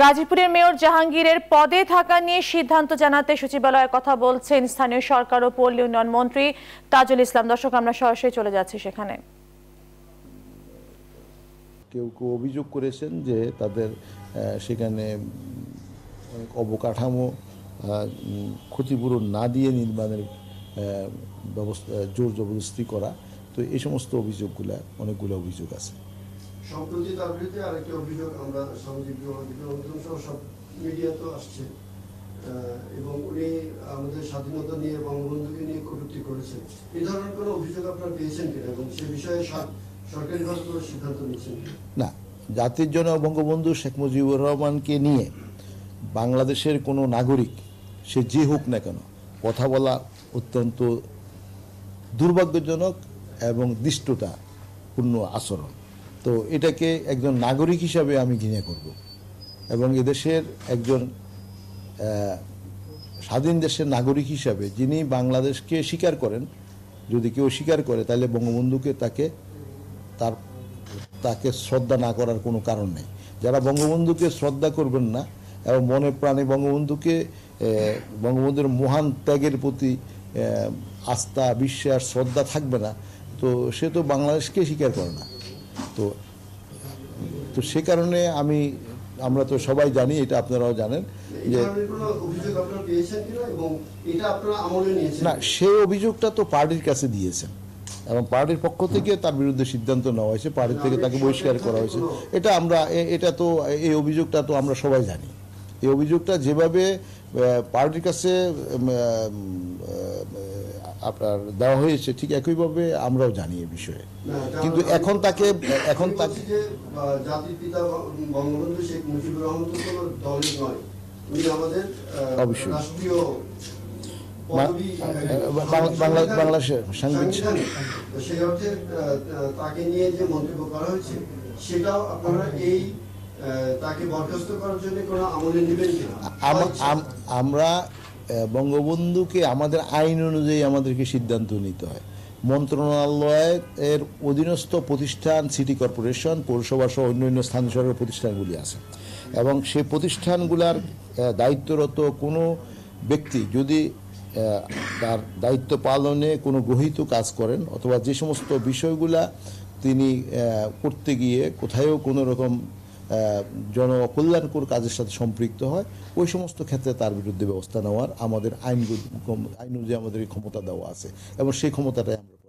গাজীপুরের মেয়র জাহাঙ্গীরের পদে থাকা নিয়ে সিদ্ধান্ত জানাতে সচিবালয়ে কথা বলছেন স্থানীয় সরকার ও পল্লী উন্নয়ন মন্ত্রী তাজুল ইসলাম। দর্শক, আমরা সরাসরি চলে যাচ্ছি সেখানে। কেউ কেউ অভিযোগ করেছেন যে তাদের সেখানে অবকাঠামো ক্ষতিপূরণ না দিয়ে নির্মাণের ব্যবস্থা, জোর জবরদস্তি করা। তো এই সমস্ত অভিযোগগুলো, অনেকগুলো অভিযোগ আছে। সম্প্রতি তার বিরুদ্ধে আরেকটি অভিযোগ আমরা সামাজিক সব মিডিয়াতেও আসছে। এবং উনি আমাদের স্বাধীনতা নিয়ে, বঙ্গবন্ধুকে নিয়ে কটূক্তি করেছেন। এই ধরনের কোনো অভিযোগ আপনারা পেয়েছেন কিনা এবং সে বিষয়ে সর- সরকারিভাবে কোনো সিদ্ধান্ত নিচ্ছেন না, জাতির জন্য বঙ্গবন্ধু শেখ মুজিবুর রহমানকে নিয়ে বাংলাদেশের কোনো নাগরিক, সে যে হোক না কেন, কথা বলা অত্যন্ত দুর্ভাগ্যজনক এবং দৃষ্টতাপূর্ণ আচরণ। তো এটাকে একজন নাগরিক হিসাবে আমি ঘৃণা করব। এবং এদেশের একজন স্বাধীন দেশের নাগরিক হিসাবে যিনি বাংলাদেশকে স্বীকার করেন, যদি কেউ স্বীকার করে, তাহলে বঙ্গবন্ধুকে তাকে, তার, তাকে শ্রদ্ধা না করার কোনো কারণ নেই। যারা বঙ্গবন্ধুকে শ্রদ্ধা করবেন না, এবং মনে প্রাণে বঙ্গবন্ধুকে বঙ্গবন্ধুর মহান ত্যাগের প্রতি আস্থা, বিশ্বাস, শ্রদ্ধা থাকবে না, তো সে তো বাংলাদেশকে স্বীকার করে না। তো তো সে কারণে আমি আমরা তো সবাই জানি এটা আপনারাও জানেন যে না সেই অভিযোগটা তো পার্টির কাছে দিয়েছেন। এবং পার্টির পক্ষ থেকে তার বিরুদ্ধে সিদ্ধান্ত নেওয়া হয়েছে পার্টির থেকে তাকে বহিষ্কার করা হয়েছে। এটা আমরা এ- এটা তো এই অভিযোগটা তো আমরা সবাই জানি। এই অভিযোগটা যেভাবে পার্টির কাছে আপনার দেওয়া হয়েছে ঠিক একইভাবে আমরাও জানি এ বিষয়ে কিন্তু এখন তাকে এখন তাকে বলছি জাতির পিতা বঙ্গবন্ধু শেখ মুজিবুর রহমান তো কোনো দলের নয় উনি আমাদের অবশ্যই। বাংলাদেশের। সেই অর্থে তাকে নিয়ে যে মন্তব্য করা হয়েছে সেটাও আপনারা এই তাকে বরখাস্ত করার জন্য কোনো আমলে নেবেন কিনা আম- আম- আমরা বঙ্গবন্ধুকে আমাদের আইন অনুযায়ী আমাদেরকে সিদ্ধান্ত নিতে হয়। মন্ত্রণালয়ের অধীনস্থ প্রতিষ্ঠান সিটি কর্পোরেশন পৌরসভা সহ অন্যান্য স্থানীয় সরকার প্রতিষ্ঠানগুলি আছে। এবং সেই প্রতিষ্ঠানগুলার দায়িত্বরত কোনো ব্যক্তি যদি তার দায়িত্ব পালনে কোনো গ্রহিত কাজ করেন অথবা যে সমস্ত বিষয়গুলা তিনি করতে গিয়ে কোথায়ও কোনো রকম জনকল্যাণকর কাজের সাথে সম্পৃক্ত হয়। ওই সমস্ত ক্ষেত্রে তার বিরুদ্ধে ব্যবস্থা নেওয়ার আমাদের আইন আইন অনুযায়ী আমাদের ক্ষমতা দেওয়া আছে। এবং সেই ক্ষমতাটাই আমরা